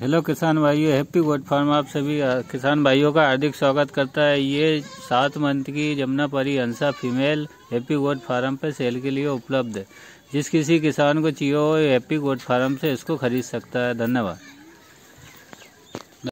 Hello किसान भाइयों, happy goat farm आप सभी किसान भाइयों का हार्दिक स्वागत करता है। ये सात मंथ की जमुना परी हंसा फीमेल हैप्पी गोट फार्म पर सेल के लिए उपलब्ध है। जिस किसी किसान को चाहिए हो हैप्पी गोट फार्म से इसको खरीद सकता है। धन्यवाद।